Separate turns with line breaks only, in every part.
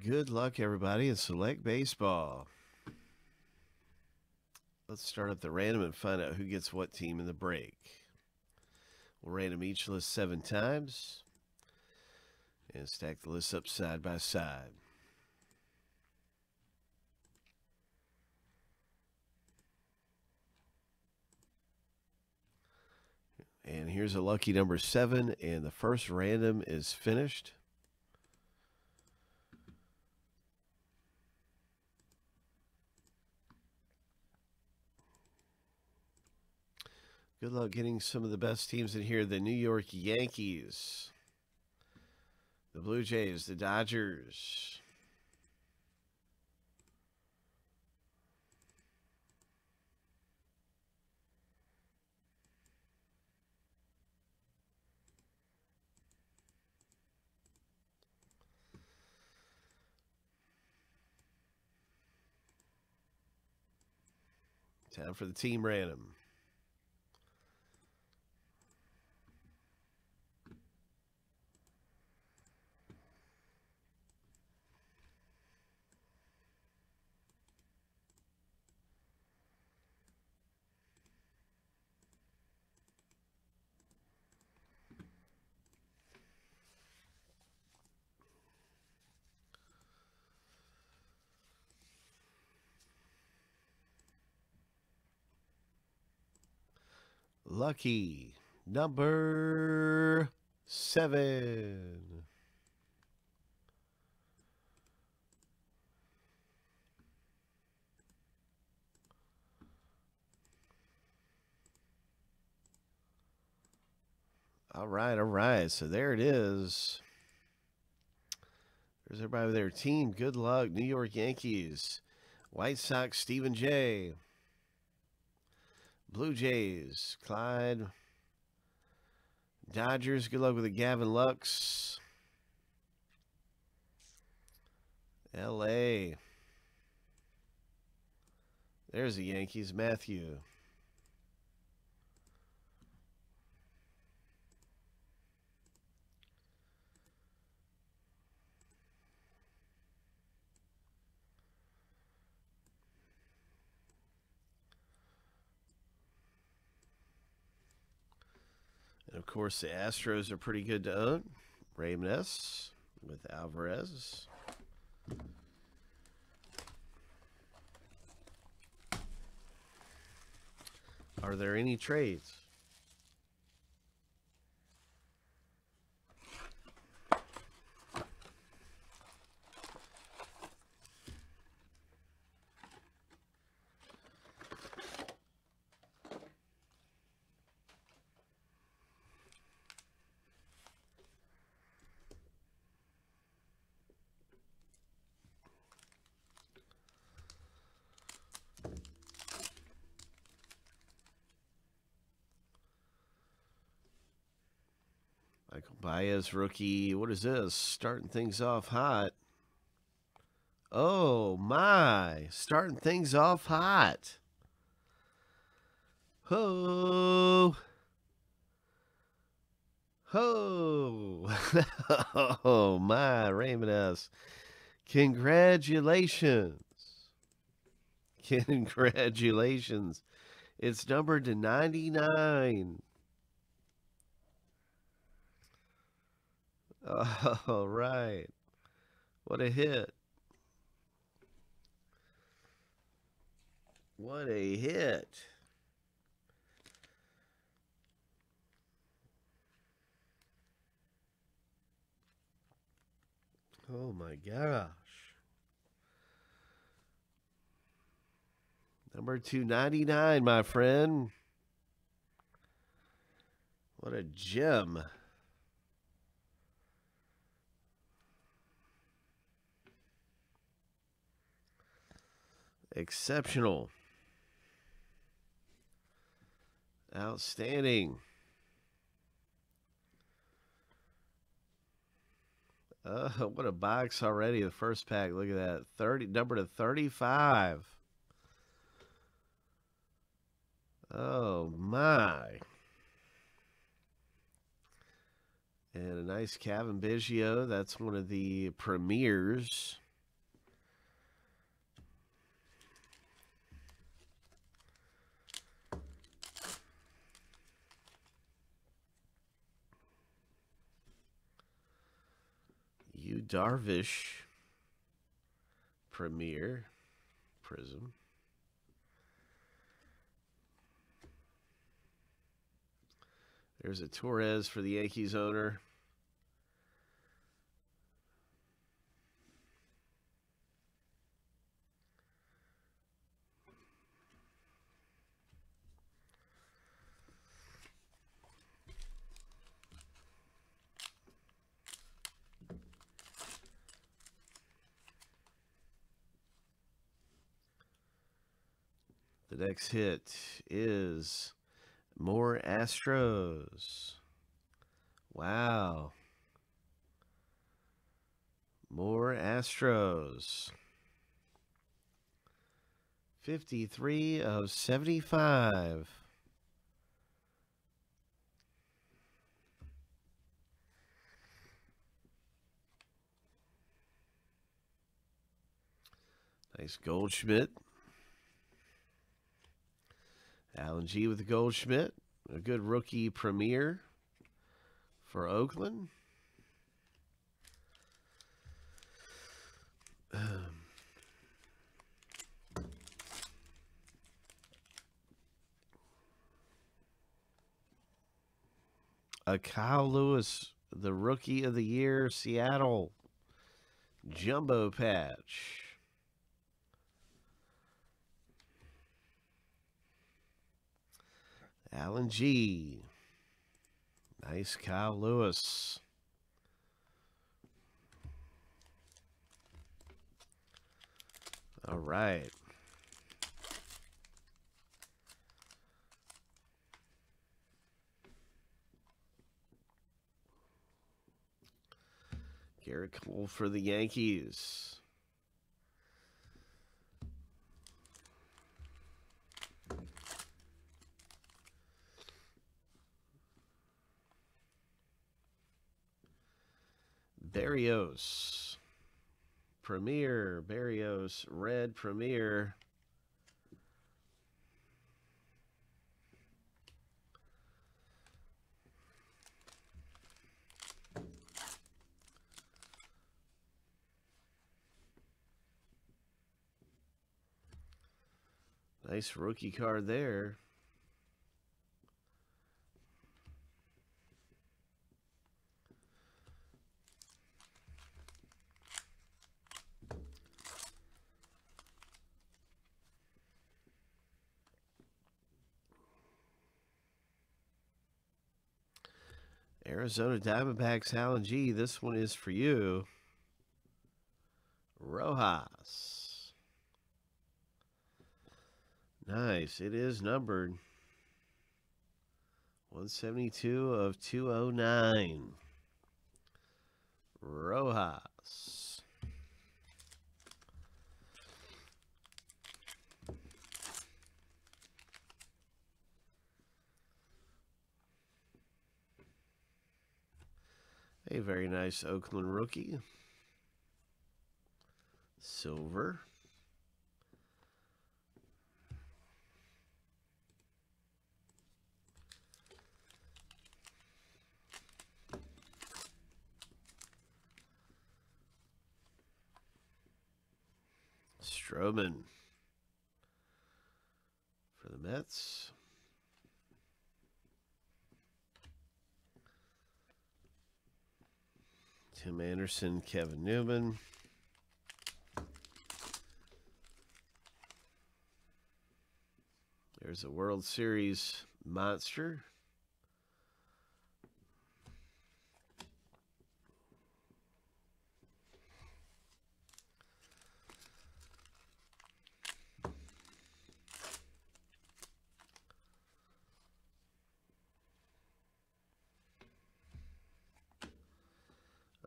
Good luck, everybody, in Select Baseball. Let's start up the random and find out who gets what team in the break. We'll random each list seven times and stack the lists up side by side. And here's a lucky number seven, and the first random is finished. Good luck getting some of the best teams in here. The New York Yankees, the Blue Jays, the Dodgers. Time for the team random. Lucky number seven. All right, all right. So there it is. There's everybody with their team. Good luck, New York Yankees. White Sox, Stephen J. Blue Jays, Clyde. Dodgers, good luck with the Gavin Lux. LA. There's the Yankees, Matthew. Of course, the Astros are pretty good to own. Raymond with Alvarez. Are there any trades? Michael Baez rookie. What is this? Starting things off hot. Oh my. Starting things off hot. Ho. Ho. oh my, Raymond S. Congratulations. Congratulations. It's numbered to 99. All right. What a hit. What a hit. Oh my gosh. Number 299, my friend. What a gem. Exceptional. Outstanding. Uh, what a box already. The first pack. Look at that. 30 number to 35. Oh my. And a nice Cavan Biggio. That's one of the premieres. Yu Darvish Premier Prism. There's a Torres for the Yankees owner. Next hit is more Astros. Wow. More Astros. 53 of 75. Nice Goldschmidt. Alan G with Goldschmidt. A good rookie premiere for Oakland. Um, a Kyle Lewis, the rookie of the year, Seattle. Jumbo patch. Alan G. Nice Kyle Lewis. All right. Gerrit Cole for the Yankees. Berrios. Premier. Barrios. Red Premier. Nice rookie card there. Arizona Diamondbacks, Alan G. This one is for you. Rojas. Nice. It is numbered 172 of 209. Rojas. A very nice Oakland rookie. Silver. Stroman for the Mets. Tim Anderson, Kevin Newman. There's a World Series monster.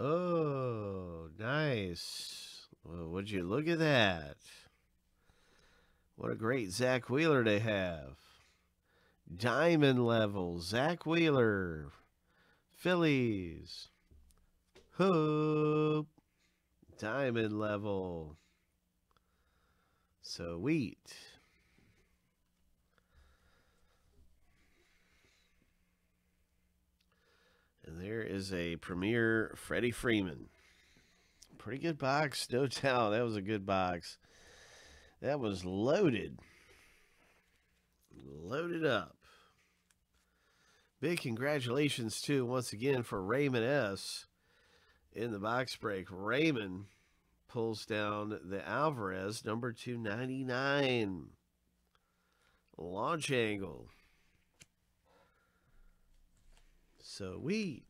Oh, nice. Well, would you look at that? What a great Zack Wheeler they have. Diamond level, Zack Wheeler. Phillies. Hoop. Diamond level. So sweet. There is a premier Freddie Freeman. Pretty good box, no doubt. That was a good box. That was loaded. Loaded up. Big congratulations, too, once again, for Raymond S. in the box break. Raymond pulls down the Alvarez, number 299. Launch angle. Sweet.